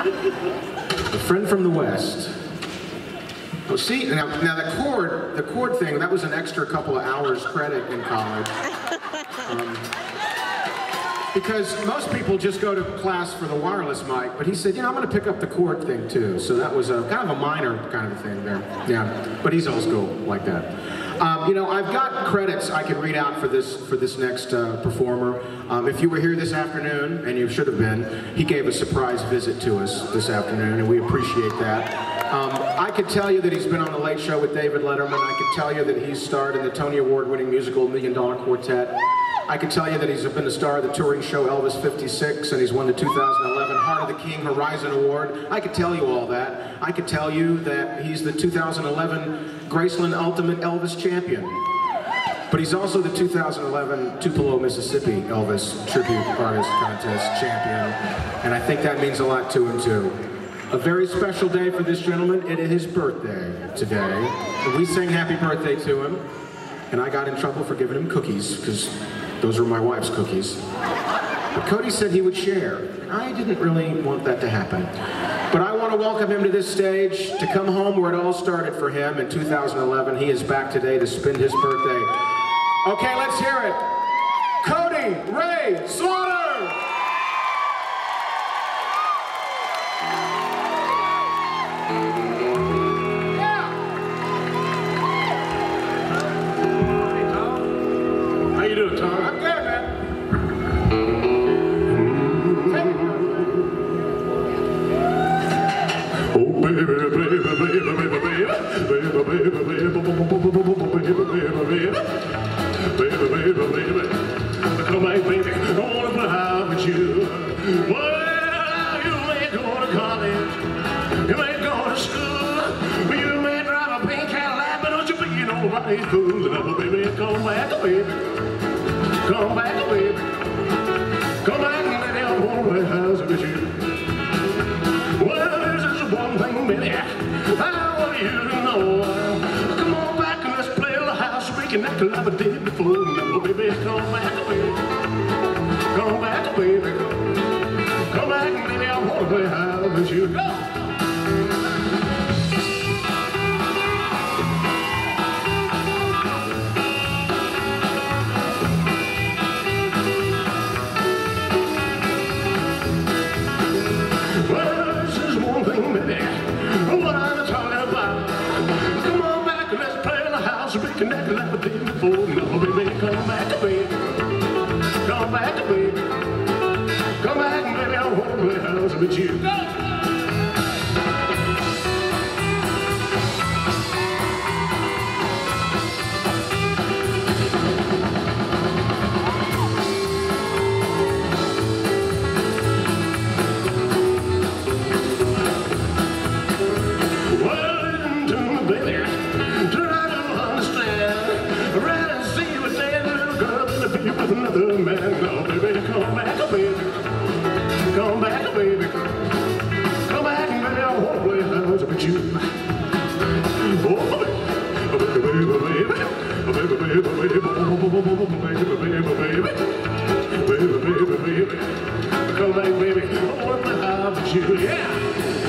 A friend from the West. Well, see, now, now the chord, the chord thing, that was an extra couple of hours credit in college. Um, because most people just go to class for the wireless mic, but he said, you know, I'm going to pick up the chord thing too. So that was a kind of a minor kind of thing there. Yeah, but he's old school like that. Um, you know, I've got credits I can read out for this for this next uh, performer. Um, if you were here this afternoon, and you should have been, he gave a surprise visit to us this afternoon, and we appreciate that. Um, I could tell you that he's been on the Late Show with David Letterman. I could tell you that he's starred in the Tony Award-winning musical Million Dollar Quartet. I can tell you that he's been the star of the touring show Elvis 56 and he's won the 2011 Heart of the King Horizon Award. I could tell you all that. I could tell you that he's the 2011 Graceland Ultimate Elvis Champion. But he's also the 2011 Tupelo, Mississippi Elvis Tribute Artist Contest Champion. And I think that means a lot to him too. A very special day for this gentleman. It is his birthday today. And we sing happy birthday to him. And I got in trouble for giving him cookies because those were my wife's cookies. But Cody said he would share. I didn't really want that to happen. But I want to welcome him to this stage, to come home where it all started for him in 2011. He is back today to spend his birthday. Okay, let's hear it. Cody Ray Slaughter! Be nobody's fool. Now, baby, come back, baby. Come back, baby. Come back, baby. I wanna play house with you. Well, there's just one thing, baby. I want you to know. Come on back and let's play little house. Act like we did before. No, baby, come back, baby. Come back, baby. Come back, baby. I wanna play house with you. Come back, baby. Come back, baby. I want to play house with you. you with another man. Oh, baby, come back, baby. Come back, baby. Come back, baby. I want to play you. Oh, baby, baby, baby. Baby, baby, baby. Baby, baby, baby. Baby, baby. Come back, baby. I want to you. Yeah.